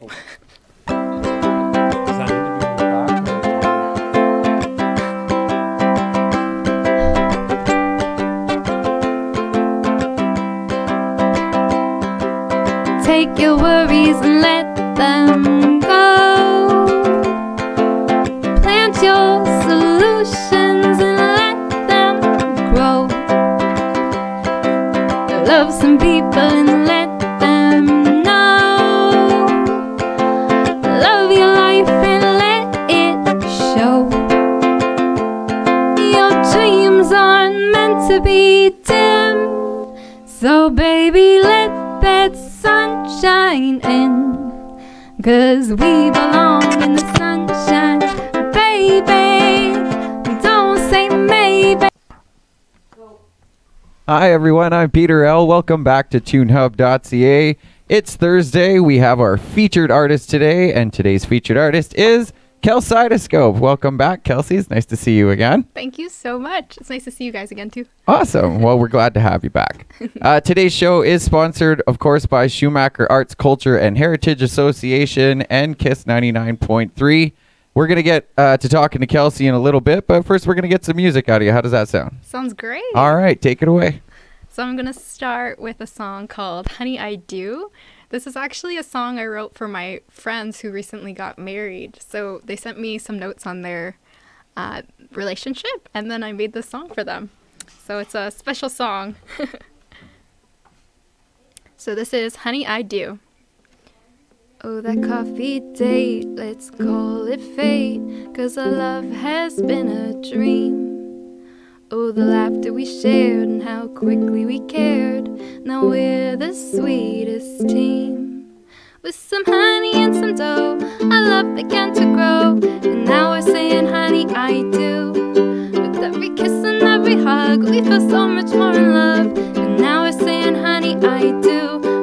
Take your worries and let Hi everyone, I'm Peter L. Welcome back to TuneHub.ca. It's Thursday. We have our featured artist today, and today's featured artist is Kelseidoscope. Welcome back, Kelsey. It's nice to see you again. Thank you so much. It's nice to see you guys again too. Awesome. Well, we're glad to have you back. Uh, today's show is sponsored, of course, by Schumacher Arts, Culture, and Heritage Association and KISS 99.3. We're going to get uh, to talking to Kelsey in a little bit, but first we're going to get some music out of you. How does that sound? Sounds great. All right, take it away. So I'm gonna start with a song called "Honey I Do." This is actually a song I wrote for my friends who recently got married. So they sent me some notes on their uh, relationship, and then I made this song for them. So it's a special song. so this is "Honey I Do." Oh, that coffee date, let's call it fate, cause our love has been a dream. Oh, the laughter we shared and how quickly we cared. Now we're the sweetest team. With some honey and some dough, our love began to grow. And now we're saying, honey, I do. With every kiss and every hug, we feel so much more in love. And now we're saying, honey, I do.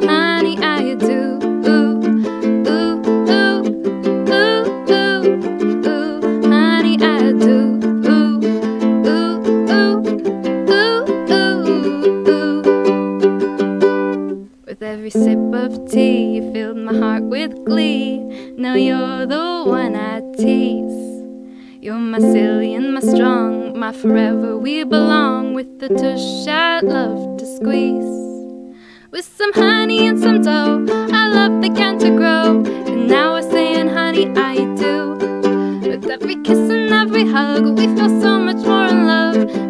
Every sip of tea, you filled my heart with glee. Now you're the one I tease. You're my silly and my strong, my forever we belong. With the tush I love to squeeze. With some honey and some dough, our love began to grow. And now we're saying, honey, I do. With every kiss and every hug, we feel so much more in love.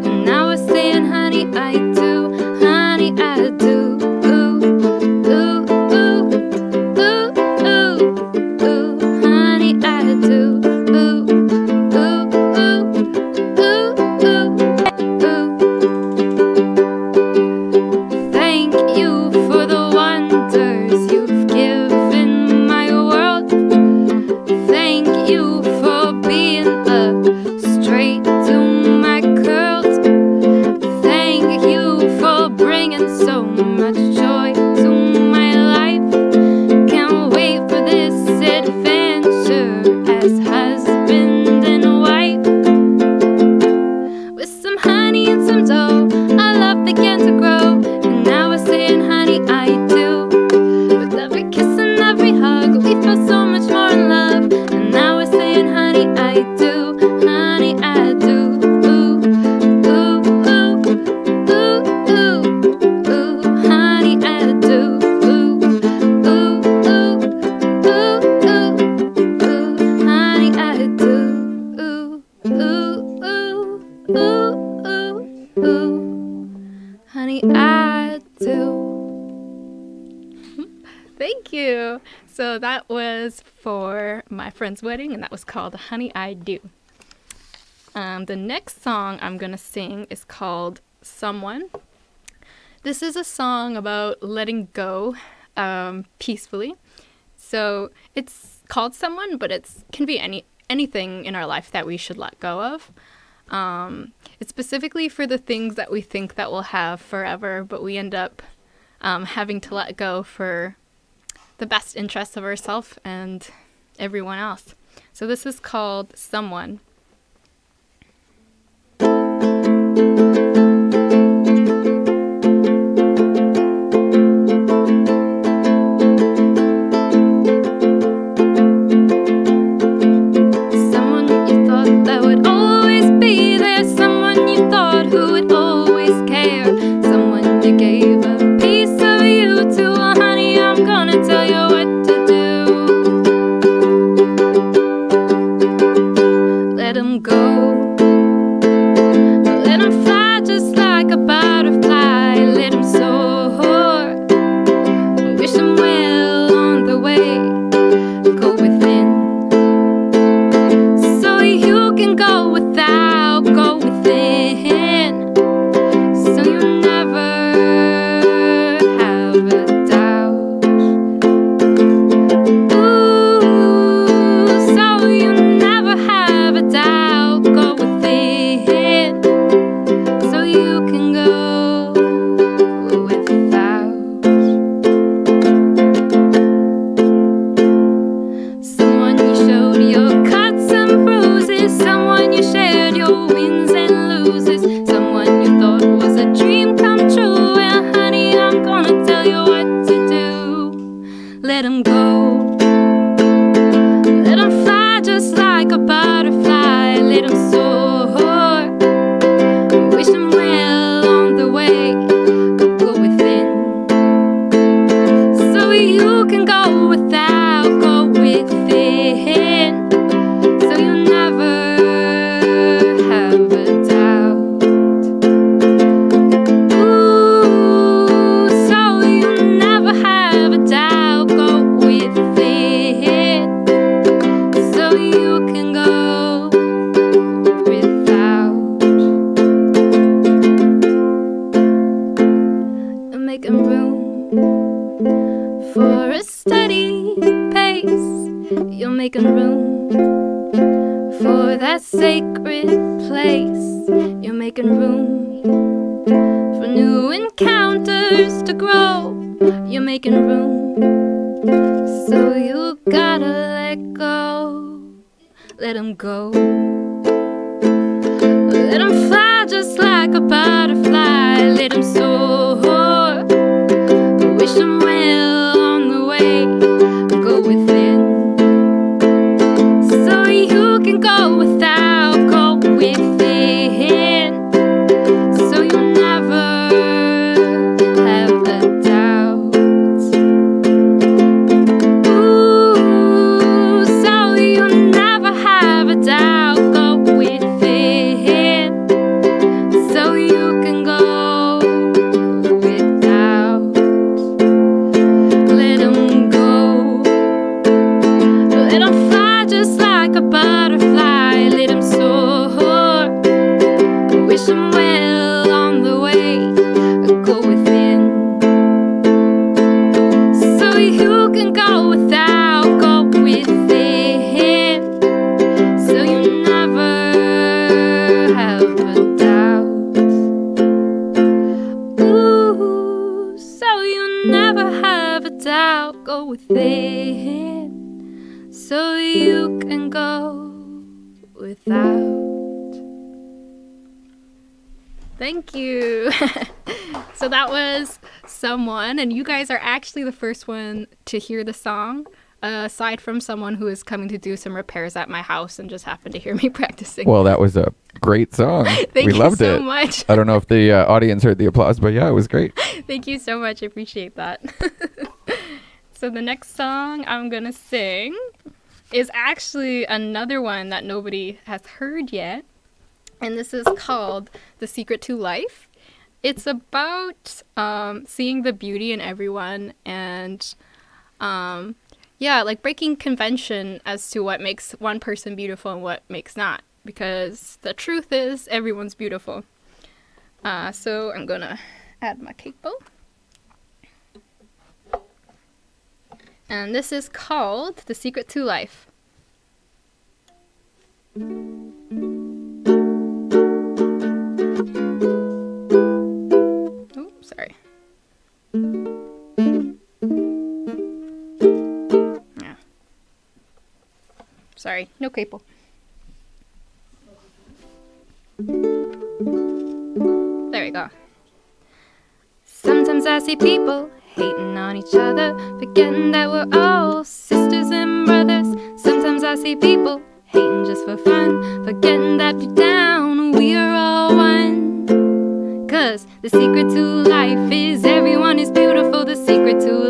So that was for my friend's wedding, and that was called Honey I Do. Um, the next song I'm going to sing is called Someone. This is a song about letting go um, peacefully. So it's called Someone, but it can be any anything in our life that we should let go of. Um, it's specifically for the things that we think that we'll have forever, but we end up um, having to let go for the best interests of ourselves and everyone else. So this is called Someone. Wish someone, and you guys are actually the first one to hear the song, uh, aside from someone who is coming to do some repairs at my house and just happened to hear me practicing. Well, that was a great song. Thank we you loved so it. much. I don't know if the uh, audience heard the applause, but yeah, it was great. Thank you so much. I appreciate that. so the next song I'm gonna sing is actually another one that nobody has heard yet. And this is called The Secret to Life. It's about um, seeing the beauty in everyone and um, yeah, like breaking convention as to what makes one person beautiful and what makes not. Because the truth is, everyone's beautiful. Uh, so I'm gonna add my cake bowl. And this is called The Secret to Life. Sorry, no cable. There we go. Sometimes I see people hating on each other, forgetting that we're all sisters and brothers. Sometimes I see people hating just for fun, forgetting that deep down we are all one. Cause the secret to life is everyone is beautiful. The secret to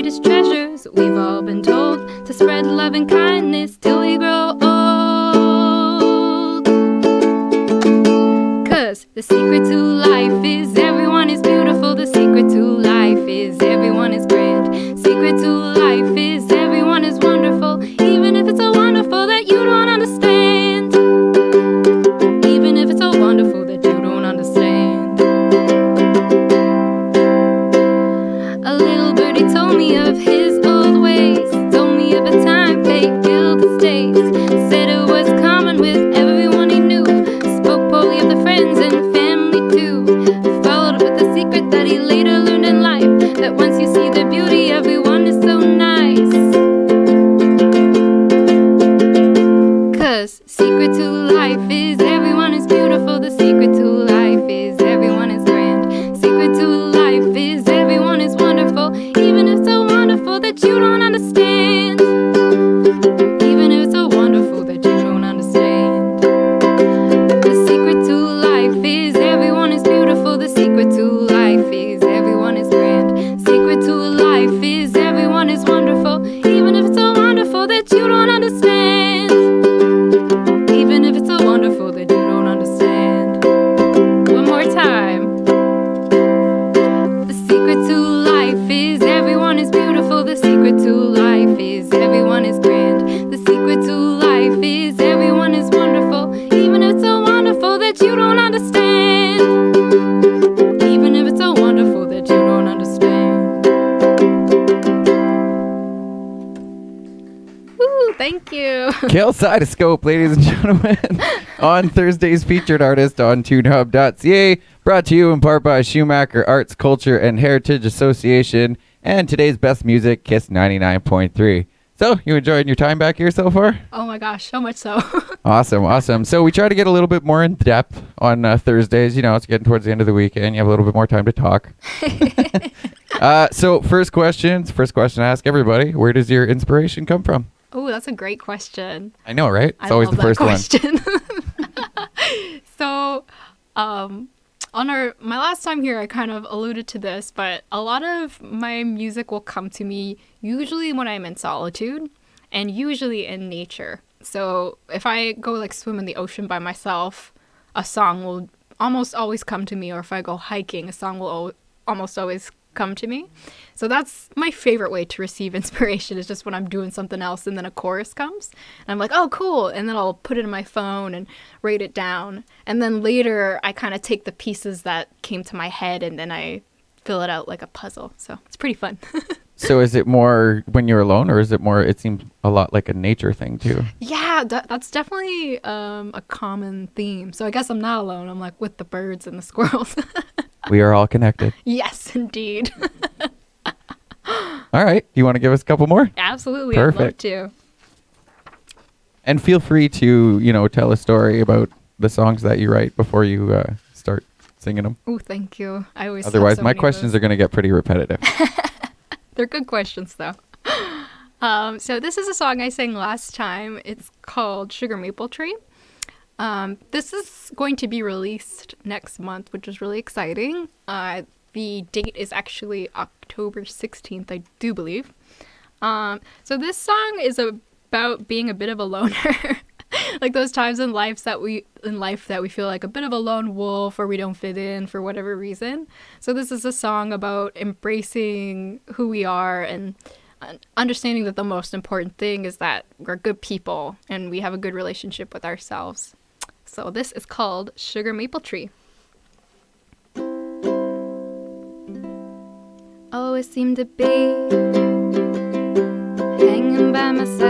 greatest treasures, we've all been told to spread love and kindness till we grow old. Cause the secret to Kelseidoscope, ladies and gentlemen, on Thursday's featured artist on TuneHub.ca, brought to you in part by Schumacher Arts, Culture, and Heritage Association, and today's best music, Kiss 99.3. So, you enjoying your time back here so far? Oh my gosh, so much so. Awesome, awesome. So we try to get a little bit more in depth on uh, Thursdays. You know, it's getting towards the end of the weekend. You have a little bit more time to talk. uh, so first questions. First question I ask everybody: Where does your inspiration come from? Oh, that's a great question. I know, right? It's I always the first that one. so, um, on our my last time here, I kind of alluded to this, but a lot of my music will come to me usually when I'm in solitude, and usually in nature. So if I go like swim in the ocean by myself, a song will almost always come to me, or if I go hiking, a song will al- almost always come to me. So that's my favorite way to receive inspiration is just when I'm doing something else and then a chorus comes. And I'm like, oh, cool. And then I'll put it in my phone and write it down. And then later I kind of take the pieces that came to my head and then I fill it out like a puzzle. So it's pretty fun. So is it more when you're alone, or is it more? It seems a lot like a nature thing too. yeah, that, that's definitely um, a common theme. So I guess I'm not alone. I'm like with the birds and the squirrels. we are all connected. yes, indeed. All right. You want to give us a couple more? Absolutely. I'd love Perfect. to. And feel free to you know tell a story about the songs that you write before you uh, start singing them. Oh, thank you. I always. Otherwise, so my questions are going to get pretty repetitive. They're good questions, though. Um, so this is a song I sang last time. It's called Sugar Maple Tree. Um, this is going to be released next month, which is really exciting. Uh, the date is actually October 16th, I do believe. Um, so this song is about being a bit of a loner. like those times in life that we in life that we feel like a bit of a lone wolf or we don't fit in for whatever reason. So this is a song about embracing who we are and understanding that the most important thing is that we're good people and we have a good relationship with ourselves. So this is called Sugar Maple Tree. Always seem to be hanging by myself. Never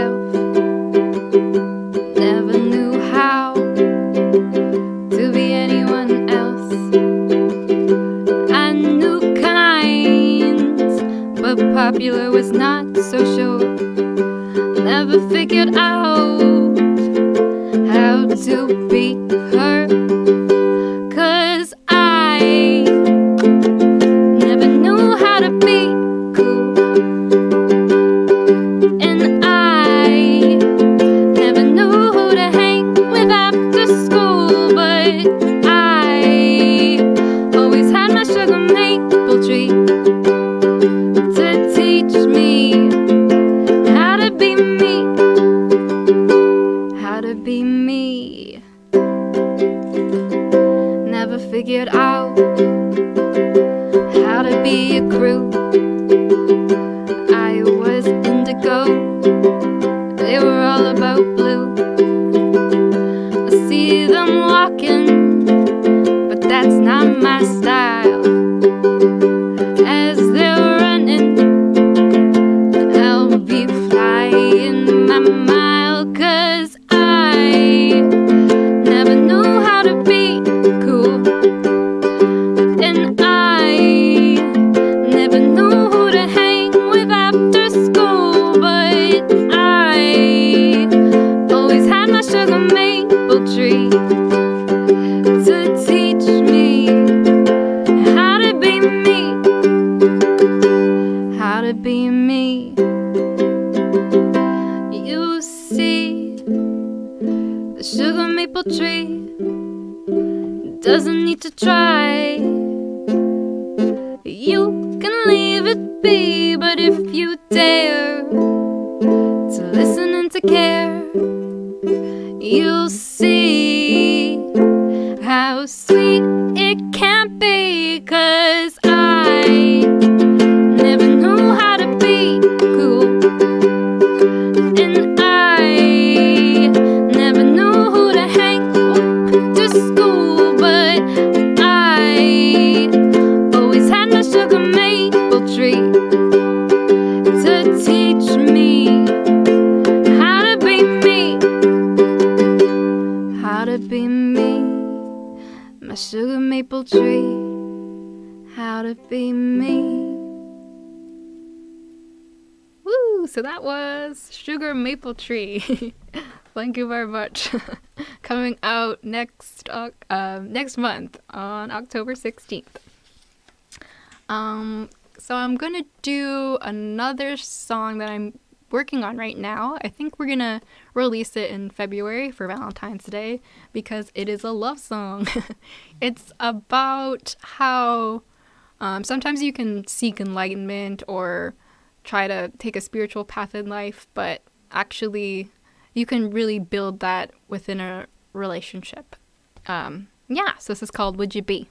So that was Sugar Maple Tree. Thank you very much. Coming out next uh, next month on October 16th. Um, so I'm gonna do another song that I'm working on right now. I think we're gonna release it in February for Valentine's Day because it is a love song. it's about how um, sometimes you can seek enlightenment or try to take a spiritual path in life, but actually, you can really build that within a relationship. Um, yeah, so this is called Would You Be?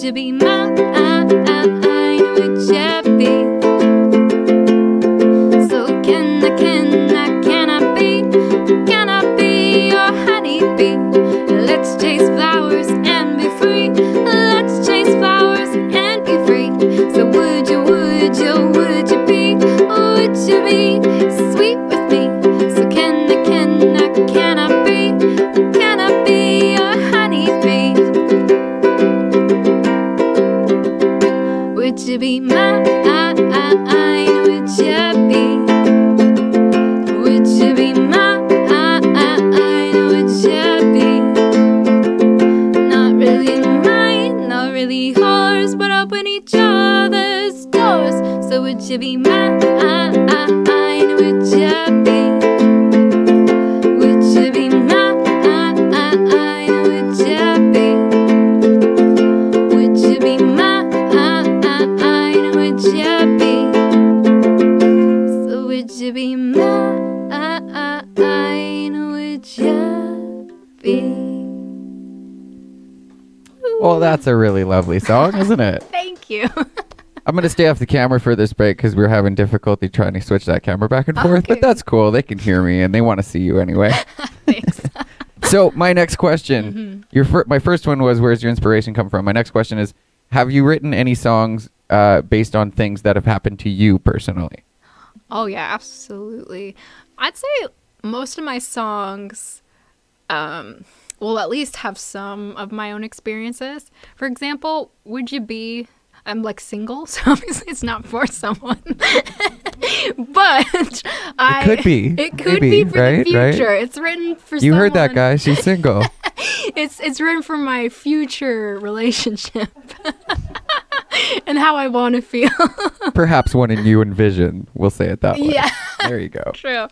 You be mine? Lovely song, isn't it? Thank you. I'm gonna stay off the camera for this break because we're having difficulty trying to switch that camera back and forth. Okay. But that's cool. They can hear me and they want to see you anyway. Thanks. so my next question, Mm-hmm. your fir- my first one was, "Where's your inspiration come from?" My next question is, "Have you written any songs uh, based on things that have happened to you personally?" Oh yeah, absolutely. I'd say most of my songs um will at least have some of my own experiences. For example, Would You Be I'm like single, so obviously it's not for someone. but I could be, It could maybe, be for right, the right? future. It's written for You heard that, guy? She's single. It's it's written for my future relationship. and how I want to feel. Perhaps one in you envision. We'll say it that way. yeah. There you go. True.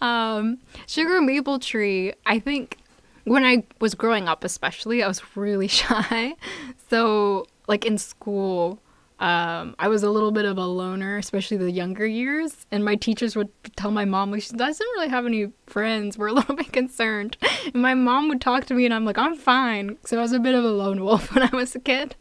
Um, Sugar Maple Tree, I think when I was growing up, especially, I was really shy. So, like in school, um, I was a little bit of a loner, especially the younger years. And my teachers would tell my mom, like, she doesn't really have any friends. We're a little bit concerned. And my mom would talk to me, and I'm like, I'm fine. So I was a bit of a lone wolf when I was a kid.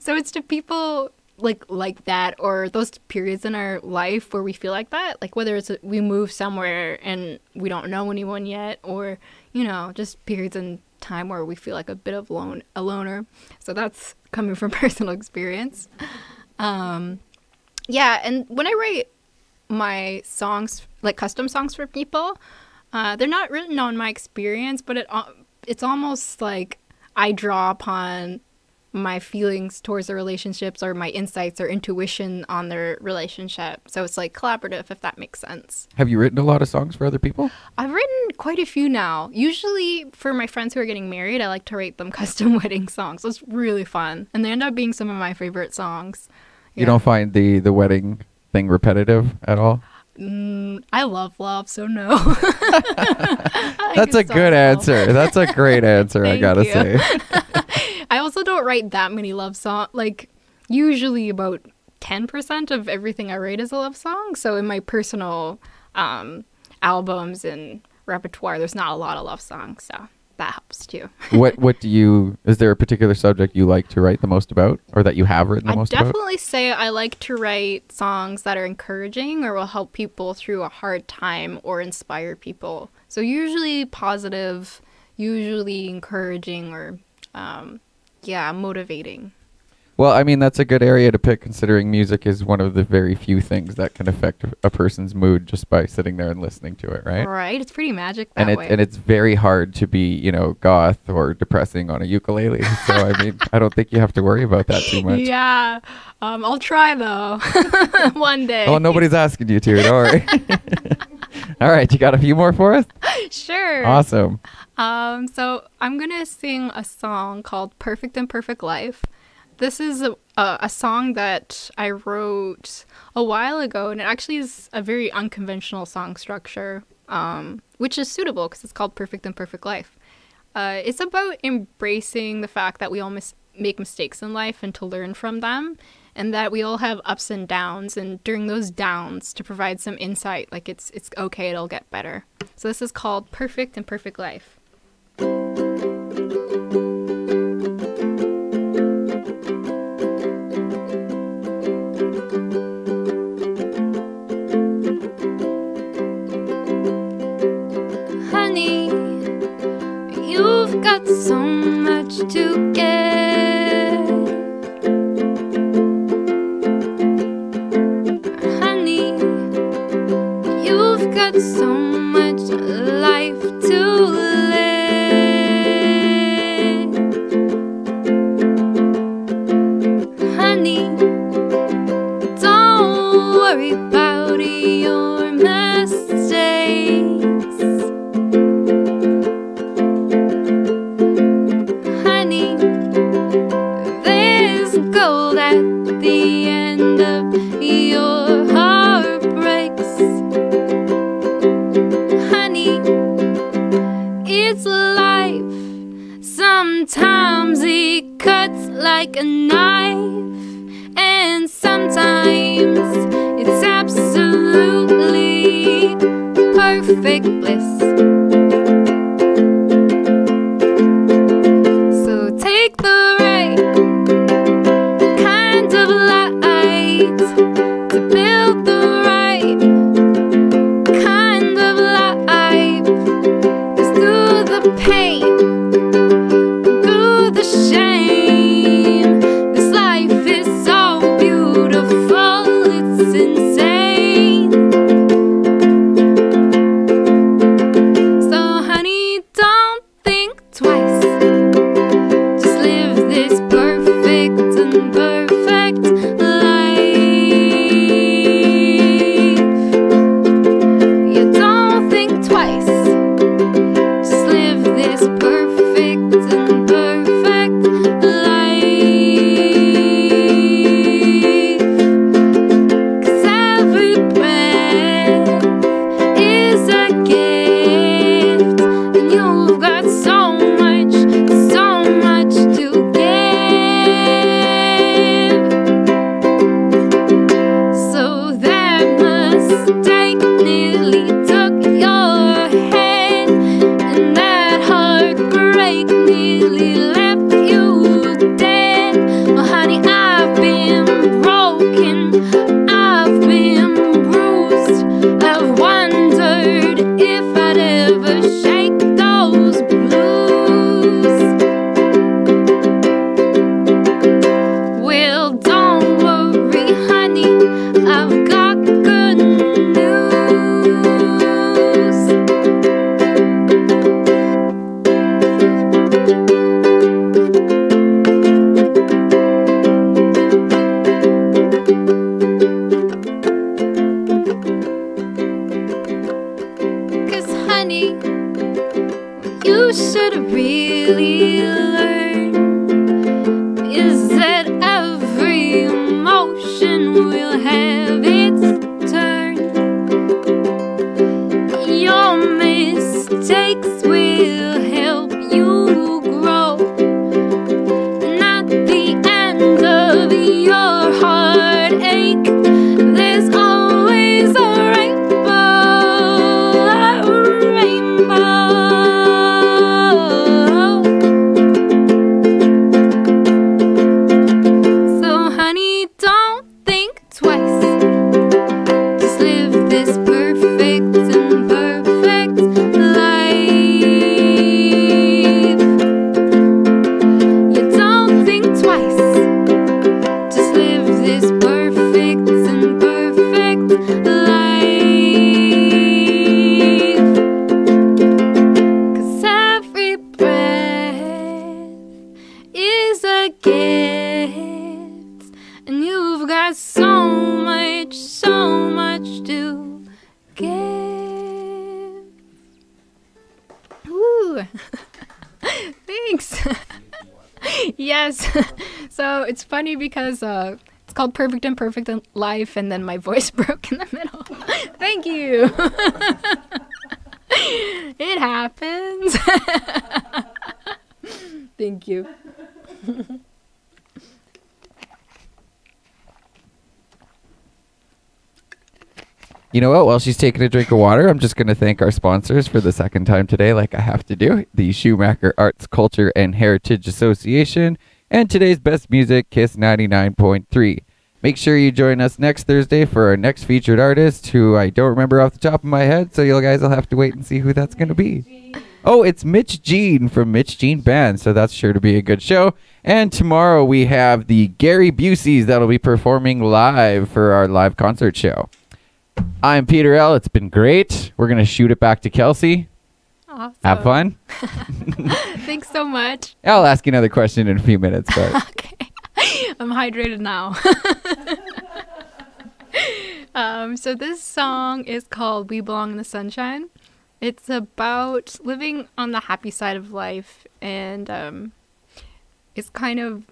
So it's to people like like that or those periods in our life where we feel like that like whether it's we move somewhere and we don't know anyone yet or you know just periods in time where we feel like a bit of lone a loner. So that's coming from personal experience. Um yeah and when i write my songs like custom songs for people uh, they're not written on my experience but it al- it's almost like i draw upon my feelings towards the relationships or my insights or intuition on their relationship so it's like collaborative if that makes sense Have you written a lot of songs for other people? I've written quite a few now. Usually for my friends who are getting married, I like to write them custom wedding songs. It's really fun. And they end up being some of my favorite songs. You don't find the the wedding thing repetitive at all? Mm, I love love, so no. That's a good well. answer. That's a great answer, I gotta you. say. I also don't write that many love songs. Like, usually about 10% of everything I write is a love song. So in my personal um, albums and repertoire, there's not a lot of love songs. So that helps too. what what do you is there a particular subject you like to write the most about or that you have written the I most about? definitely say I like to write songs that are encouraging or will help people through a hard time or inspire people. So usually positive, usually encouraging or um, yeah, motivating. Well, I mean that's a good area to pick considering music is one of the very few things that can affect a person's mood just by sitting there and listening to it, right? Right? It's pretty magic that and it way. and it's very hard to be, you know, goth or depressing on a ukulele. So I mean, I don't think you have to worry about that too much. Yeah. Um, I'll try though. One day. Oh, nobody's asking you to. Don't worry. All right, you got a few more for us? Sure. Awesome. Um, so I'm gonna sing a song called "Perfect and Perfect Life." This is a, a, a song that I wrote a while ago, and it actually is a very unconventional song structure, um, which is suitable because it's called "Perfect and Perfect Life." Uh, it's about embracing the fact that we all mis- make mistakes in life and to learn from them, and that we all have ups and downs. And during those downs, to provide some insight, like it's it's okay, it'll get better. So this is called "Perfect and Perfect Life." Honey, you've got so much to give. You've so much life You should really learn. Yes. so it's funny because uh, it's called Perfect and Perfect Life, and then my voice broke in the middle. Thank you. it happens. Thank you. You know what? While she's taking a drink of water, I'm just going to thank our sponsors for the second time today, like I have to do the Schumacher Arts, Culture, and Heritage Association, and today's best music, Kiss 99.3. Make sure you join us next Thursday for our next featured artist, who I don't remember off the top of my head, so you guys will have to wait and see who that's going to be. Oh, it's Mitch Jean from Mitch Jean Band, so that's sure to be a good show. And tomorrow we have the Gary Buseys that'll be performing live for our live concert show. I'm Peter L. It's been great. We're going to shoot it back to Kelsey. Awesome. Have fun. Thanks so much. I'll ask you another question in a few minutes, but Okay. I'm hydrated now. um, so this song is called We Belong in the Sunshine. It's about living on the happy side of life and um, it's kind of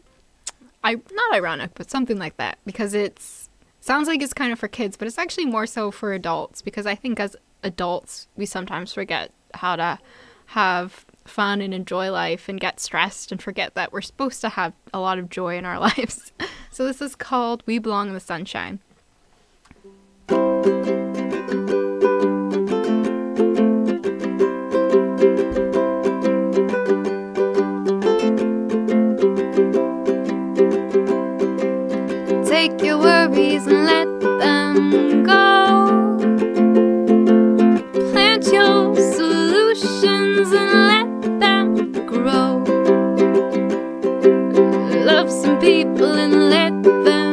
I not ironic, but something like that because it's sounds like it's kind of for kids, but it's actually more so for adults because I think as adults we sometimes forget how to have fun and enjoy life and get stressed and forget that we're supposed to have a lot of joy in our lives. So this is called We Belong in the Sunshine. And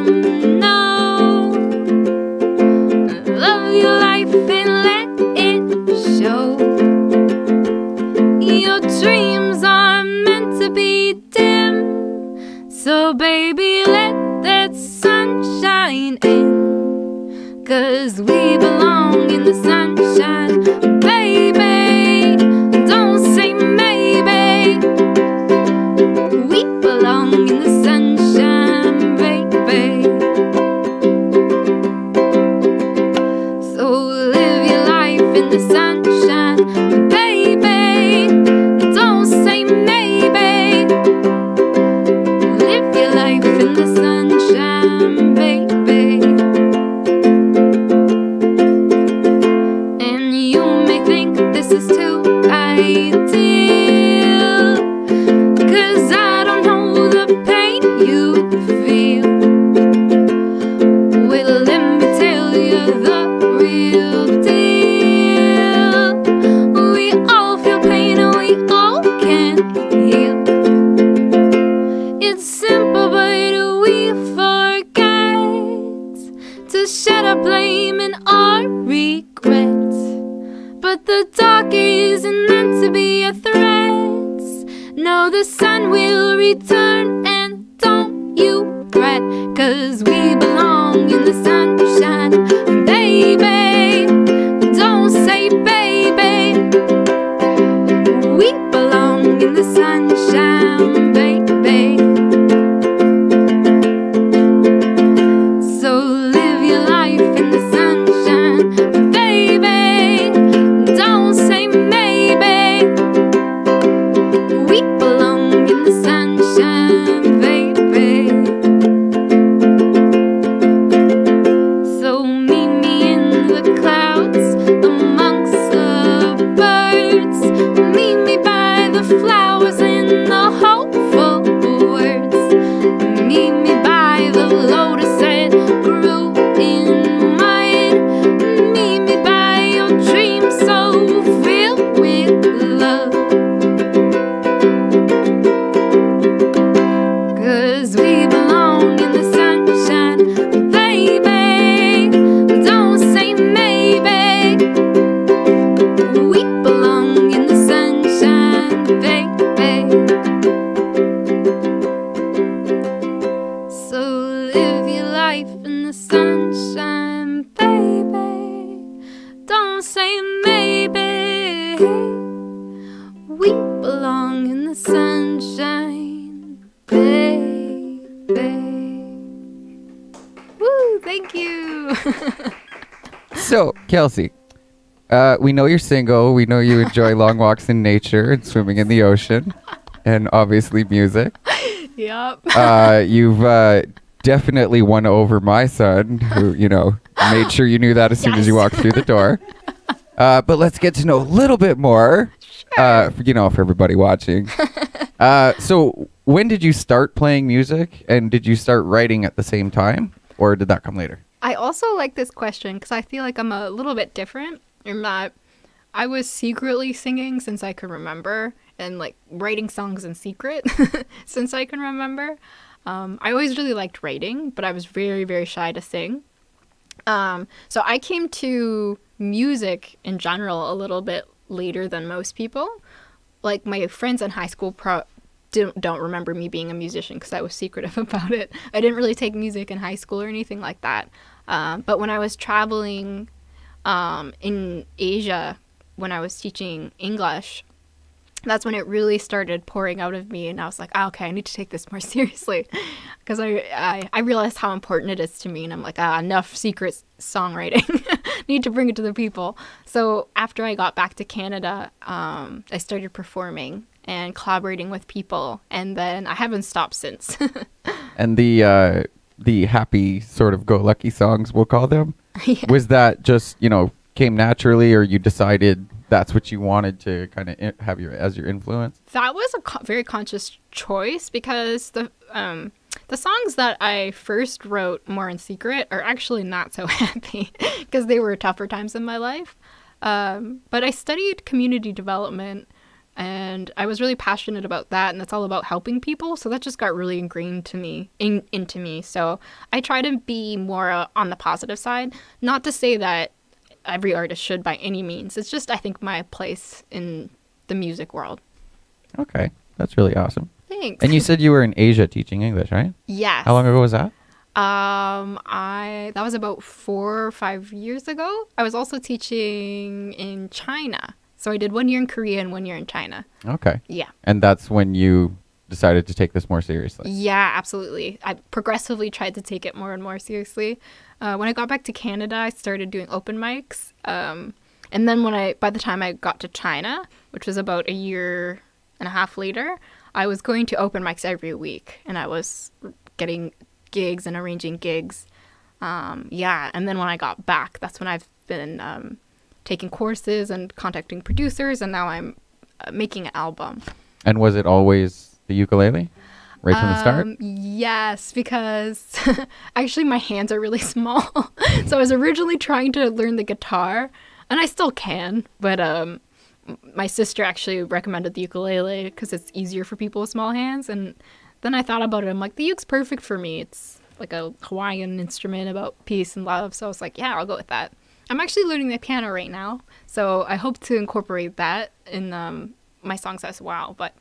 Kelsey, uh, we know you're single. We know you enjoy long walks in nature and swimming in the ocean, and obviously music. yep. Uh, you've uh, definitely won over my son, who you know made sure you knew that as soon as you walked through the door. Uh, but let's get to know a little bit more. Uh, for, you know, for everybody watching. uh, so, when did you start playing music, and did you start writing at the same time, or did that come later? I also like this question because I feel like I'm a little bit different in that I was secretly singing since I can remember and like writing songs in secret since I can remember. Um, I always really liked writing, but I was very, very shy to sing. Um, so I came to music in general a little bit later than most people. Like my friends in high school pro- don't, don't remember me being a musician because I was secretive about it. I didn't really take music in high school or anything like that. Um, but when I was traveling um, in Asia, when I was teaching English, that's when it really started pouring out of me and i was like oh, okay i need to take this more seriously. Because I, I i realized how important it is to me and i'm like ah, enough secret songwriting. Need to bring it to the people. So after i got back to canada um, i started performing and collaborating with people and then i haven't stopped since. And the uh, the happy sort of go lucky songs, we'll call them. Yeah. Was that just you know came naturally, or you decided that's what you wanted to kind of have your as your influence? that was a co- very conscious choice because the um the songs that I first wrote more in secret are actually not so happy because they were tougher times in my life. Um, but I studied community development and I was really passionate about that and that's all about helping people so that just got really ingrained to me in, into me so I try to be more uh, on the positive side not to say that every artist should by any means it's just I think my place in the music world Okay, that's really awesome. thanks And you said you were in Asia teaching English, right? Yes. How long ago was that? Um, I that was about four or five years ago. I was also teaching in China, so I did one year in Korea and one year in China. Okay, Yeah, and that's when you decided to take this more seriously. yeah, absolutely. I progressively tried to take it more and more seriously. Uh, when I got back to Canada, I started doing open mics. Um, and then when I, by the time I got to China, which was about a year and a half later, I was going to open mics every week, and I was getting gigs and arranging gigs. Um, yeah, and then when I got back, that's when I've been um, taking courses and contacting producers, and now I'm uh, making an album. And was it always the ukulele, right from the start? Um, Yes, because actually my hands are really small. so I was originally trying to learn the guitar, and I still can, but um, my sister actually recommended the ukulele because it's easier for people with small hands. And then I thought about it. I'm like, the uke's perfect for me. It's like a Hawaiian instrument about peace and love. So I was like, yeah, I'll go with that. I'm actually learning the piano right now, so I hope to incorporate that in um, my songs as well. But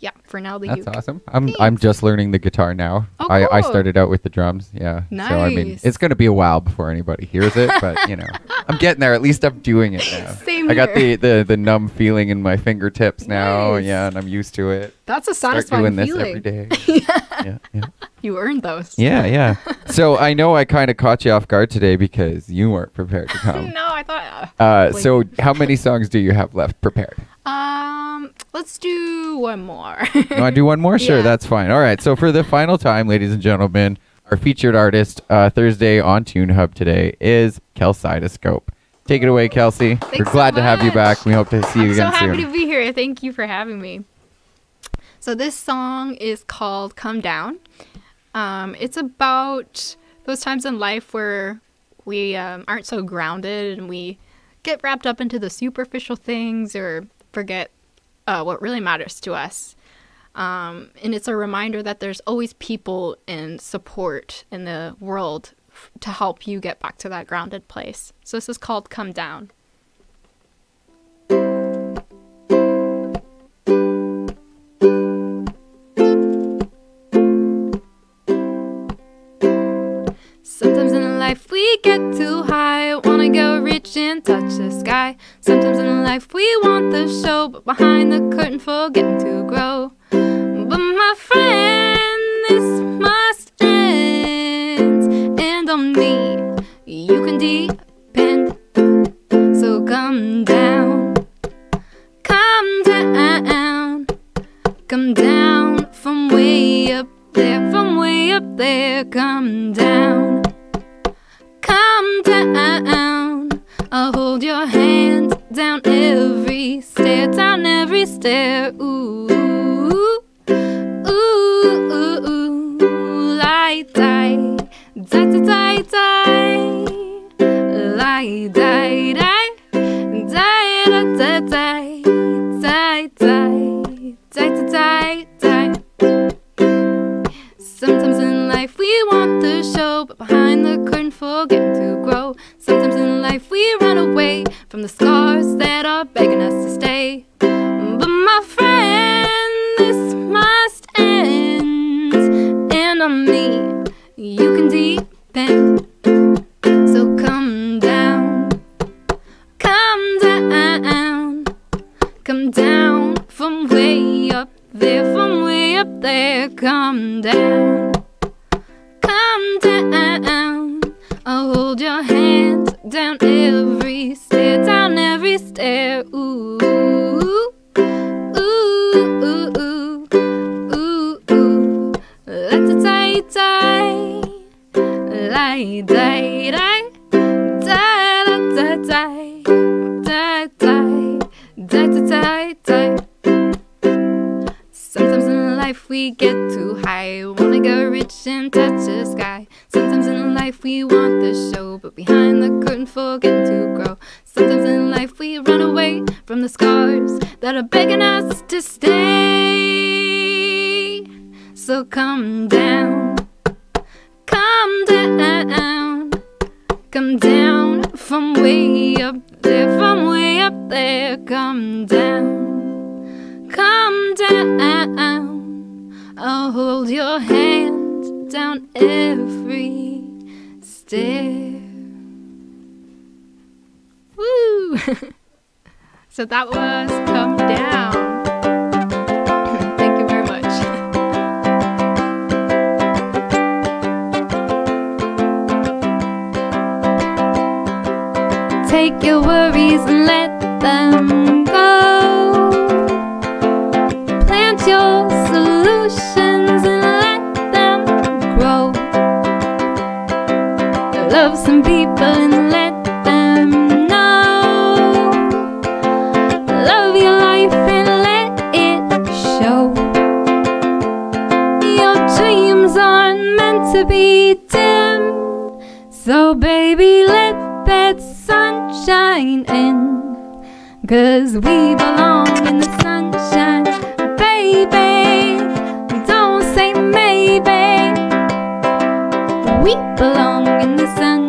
yeah, for now the That's uke. awesome. I'm I'm just learning the guitar now. Oh, I, I started out with the drums. Yeah. Nice. So I mean, it's gonna be a while before anybody hears it, but you know, I'm getting there. At least I'm doing it now. Same I got the, here. the the numb feeling in my fingertips now. Nice. Yeah, and I'm used to it. That's a satisfying Start doing this every day. yeah, yeah. You earned those. Yeah, yeah. so I know I kind of caught you off guard today because you weren't prepared to come. no, I thought. Uh, Wait. so how many songs do you have left prepared? Um, let's do one more. You want to do one more? Sure, Yeah. that's fine. All right. So for the final time, ladies and gentlemen, our featured artist uh, Thursday on Tune Hub today is Kelseidoscope. Take it away, Kelsey. We're Thanks so glad to have you back. We hope to see you I'm so happy soon. to be here. Thank you for having me. So this song is called "Come Down." Um, it's about those times in life where we um, aren't so grounded and we get wrapped up into the superficial things or forget uh, what really matters to us. Um, and it's a reminder that there's always people and support in the world to help you get back to that grounded place. So this is called Come Down. Sometimes in life we get too high, wanna go reach and touch the sky. Sometimes in life we want the show, but behind the curtain forgetting to grow. But my friend, this must end, and on me you can depend. So come down, come down, come down from way up there, from way up there, come down. Down. I'll hold your hand down every stair, down every stair. Ooh, ooh, ooh, ooh, lie, die, die, die, die, die, die, die, die, die, die, die, die, die, die. Sometimes in life we want the show, but behind the curtain forgetting to grow. Sometimes in life we run away from the scars that are begging us down. I'll hold your hand down every stair. Woo! so that was Come Down. Thank you very much. Take your worries and let them Love some people and let them know. Love your life and let it show. Your dreams aren't meant to be dim. So, baby, let that sunshine in. Cause we belong in the sunshine, baby. In the sunshine.